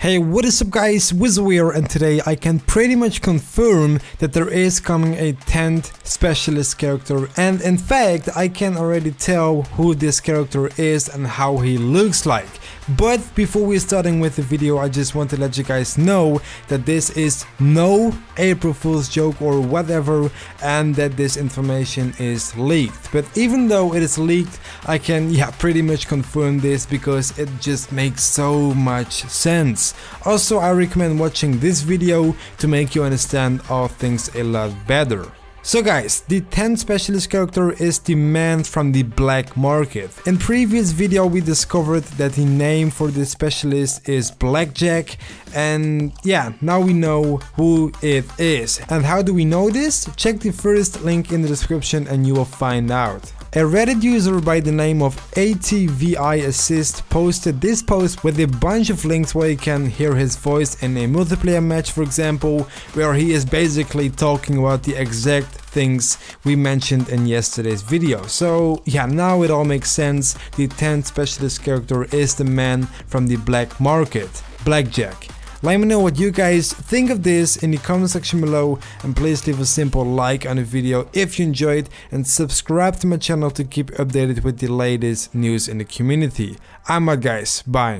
Hey, what is up guys, Wizaware and today I can pretty much confirm that there is coming a 10th specialist character and in fact I can already tell who this character is and how he looks like. But before we starting with the video I just want to let you guys know that this is no April Fool's joke or whatever and that this information is leaked. But even though it is leaked I can yeah pretty much confirm this because it just makes so much sense. Also I recommend watching this video to make you understand all things a lot better. So guys, the 10th specialist character is the man from the black market. In previous video we discovered that the name for this specialist is Blackjack and yeah, now we know who it is. And how do we know this? Check the first link in the description and you will find out. A Reddit user by the name of ATVI Assist posted this post with a bunch of links where you can hear his voice in a multiplayer match for example, where he is basically talking about the exact things we mentioned in yesterday's video. So yeah, now it all makes sense. The 10th specialist character is the man from the black market, Blackjack. Let me know what you guys think of this in the comment section below and please leave a simple like on the video if you enjoyed and subscribe to my channel to keep updated with the latest news in the community. I'm out guys, bye.